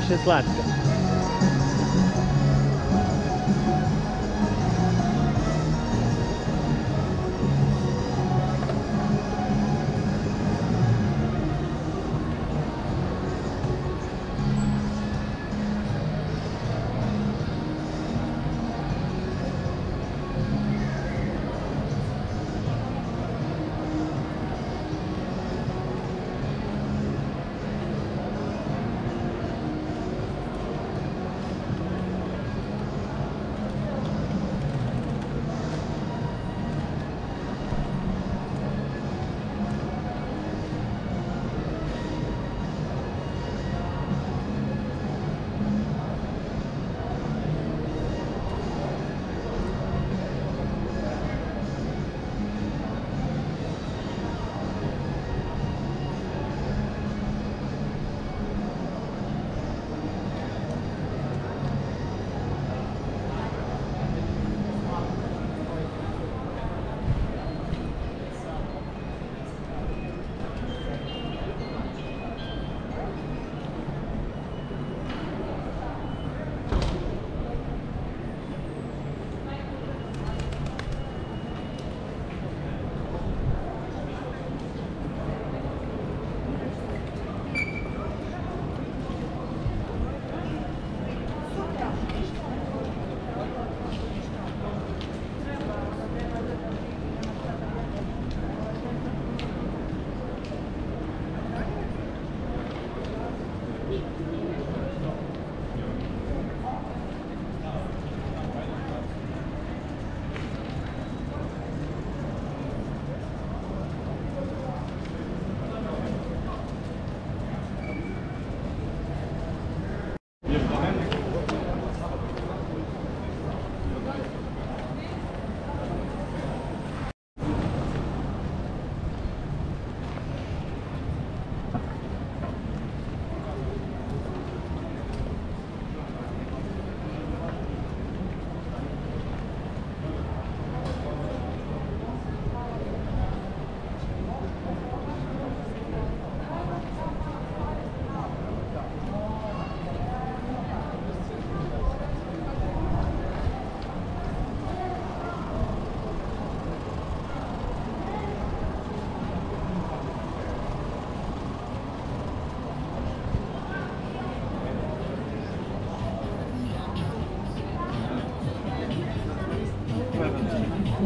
strasznie sladka.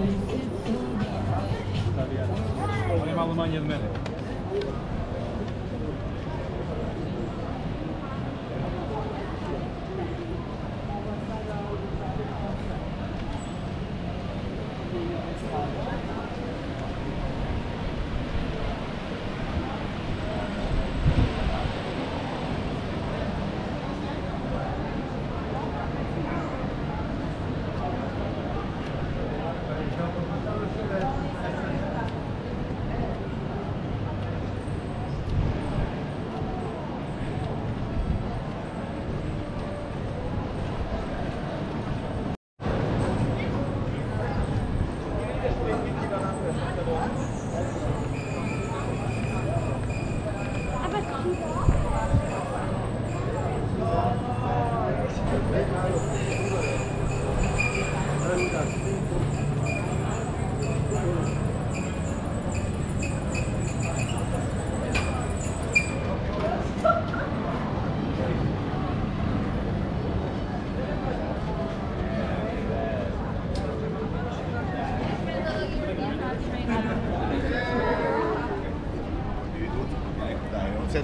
Je slatka. On je malo manje od mene. 便利だなって思。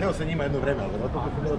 Bavio se njima jedno vreme, ali zato što sam bilo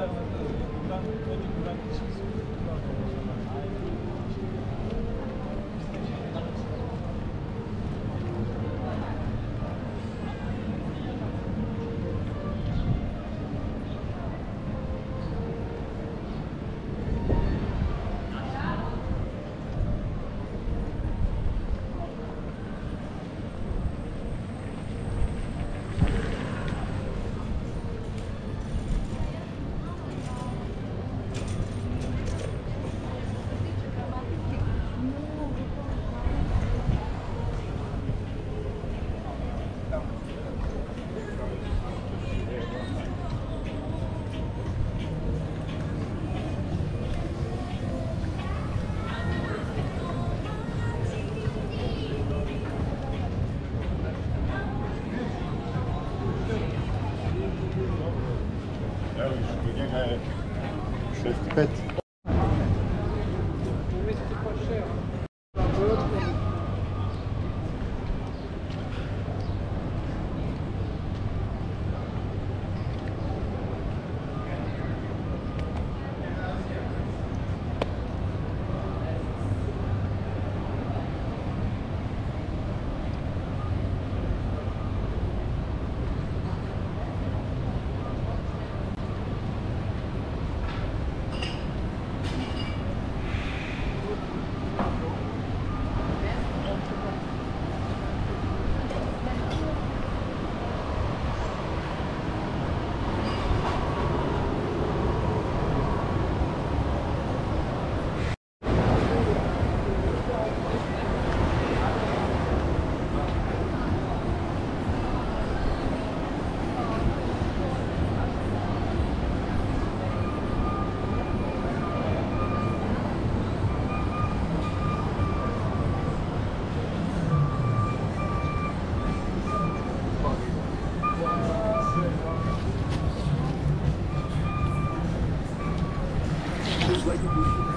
Thank you. Cześć. Cześć. Like